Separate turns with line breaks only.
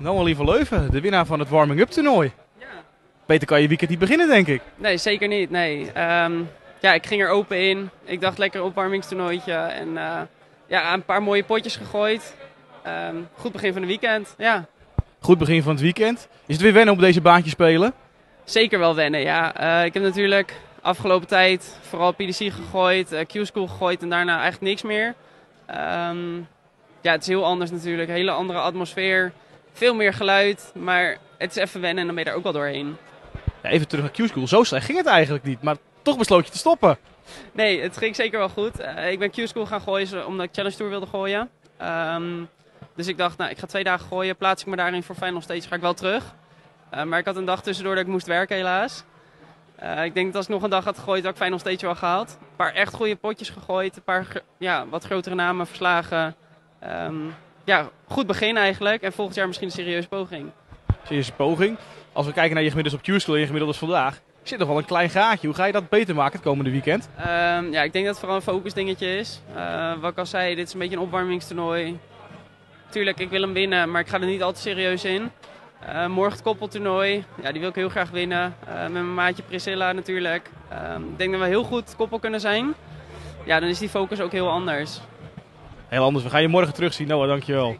Noah Lieve Leuven, de winnaar van het warming-up toernooi.
Ja.
Beter kan je weekend niet beginnen, denk ik.
Nee, zeker niet. Nee. Ehm, ja, ik ging er open in. Ik dacht lekker opwarmingstoernooitje. En eh, ja, een paar mooie potjes gegooid. Ehm, goed begin van de weekend. Ja,
Goed begin van het weekend. Is het weer wennen op deze baantje spelen?
zeker wel wennen. Ja. Eh, ik heb natuurlijk afgelopen tijd vooral PDC gegooid, eh, Q-School gegooid en daarna eigenlijk niks meer. Ehm, ja, het is heel anders natuurlijk. Een hele andere atmosfeer. Veel meer geluid. Maar het is even wennen en dan ben je er ook wel doorheen.
Ja, even terug naar Q-School. Zo slecht ging het eigenlijk niet. Maar toch besloot je te stoppen.
Nee, het ging zeker wel goed. Eh, ik ben Q-School gaan gooien omdat ik Challenge Tour wilde gooien. Ehm, dus ik dacht, nou, ik ga twee dagen gooien. Plaats ik me daarin voor Final Stage, ga ik wel terug. Eh, maar ik had een dag tussendoor dat ik moest werken, helaas. Eh, ik denk dat als ik nog een dag had gegooid, dat ik Final Stage wel gehaald. Een paar echt goede potjes gegooid. Een paar ja, wat grotere namen verslagen. Ehm, ja, goed begin eigenlijk. En volgend jaar misschien een serieuze poging.
Serieuze poging. Als we kijken naar je gemiddeld op Q-School en je gemiddeld als vandaag. Zit nog wel een klein gaatje. Hoe ga je dat beter maken het komende weekend?
Ehm, ja, ik denk dat het vooral een focus dingetje is. Eh, wat ik al zei, dit is een beetje een opwarmingstoernooi. Tuurlijk, ik wil hem winnen, maar ik ga er niet al te serieus in. Eh, morgen het koppeltoernooi, ja, die wil ik heel graag winnen. Eh, met mijn maatje Priscilla natuurlijk. Ehm, ik denk dat we heel goed koppel kunnen zijn. Ja, dan is die focus ook heel anders.
Heel anders. We gaan je morgen terugzien. Noah, dankjewel.